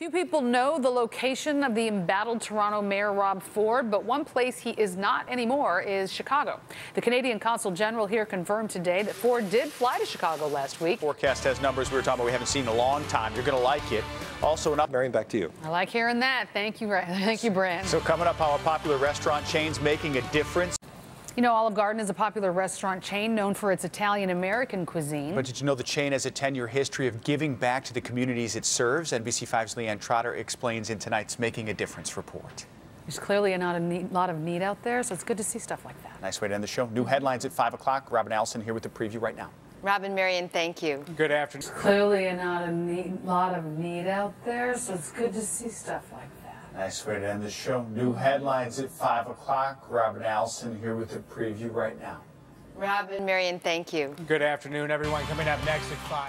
Few people know the location of the embattled Toronto Mayor Rob Ford, but one place he is not anymore is Chicago. The Canadian Consul General here confirmed today that Ford did fly to Chicago last week. Forecast has numbers we were talking about we haven't seen in a long time. You're going to like it. Also, an up. Marion, back to you. I like hearing that. Thank you, thank you, Brant. So coming up, how a popular restaurant chain's making a difference. You know, Olive Garden is a popular restaurant chain known for its Italian-American cuisine. But did you know the chain has a 10-year history of giving back to the communities it serves? NBC5's Leanne Trotter explains in tonight's Making a Difference report. There's clearly not a need, lot of need out there, so it's good to see stuff like that. Nice way to end the show. New headlines at 5 o'clock. Rob and Allison here with the preview right now. Robin Marion, thank you. Good afternoon. Clearly not a need, lot of need out there, so it's good to see stuff like that. Nice way to end the show. New headlines at 5 o'clock. Rob and Allison here with a preview right now. Robin Marion, thank you. Good afternoon, everyone. Coming up next at 5.